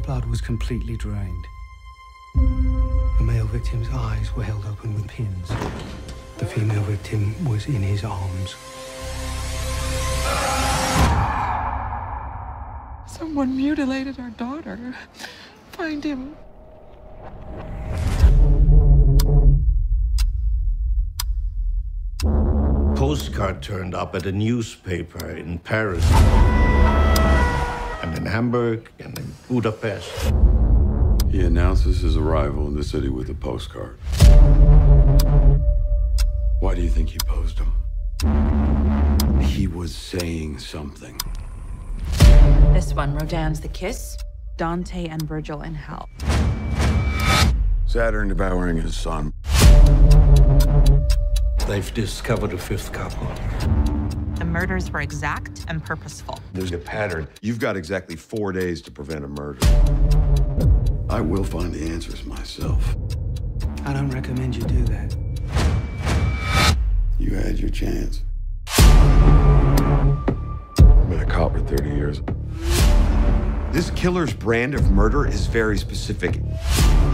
Their blood was completely drained. The male victim's eyes were held open with pins. The female victim was in his arms. Someone mutilated our daughter. Find him. Postcard turned up at a newspaper in Paris, and in Hamburg, and in Budapest. He announces his arrival in the city with a postcard. Why do you think he posed him? He was saying something. This one, Rodin's The Kiss, Dante and Virgil in Hell. Saturn devouring his son. They've discovered a fifth couple. The murders were exact and purposeful. There's a pattern. You've got exactly four days to prevent a murder. I will find the answers myself. I don't recommend you do that. You had your chance. I've been a cop for 30 years. This killer's brand of murder is very specific,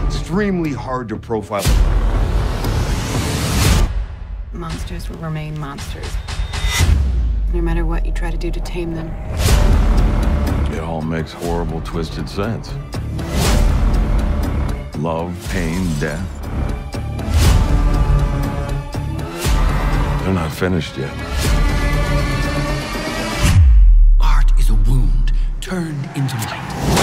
extremely hard to profile. Monsters will remain monsters. No matter what you try to do to tame them. It all makes horrible, twisted sense. Love, pain, death. They're not finished yet. Art is a wound turned into light.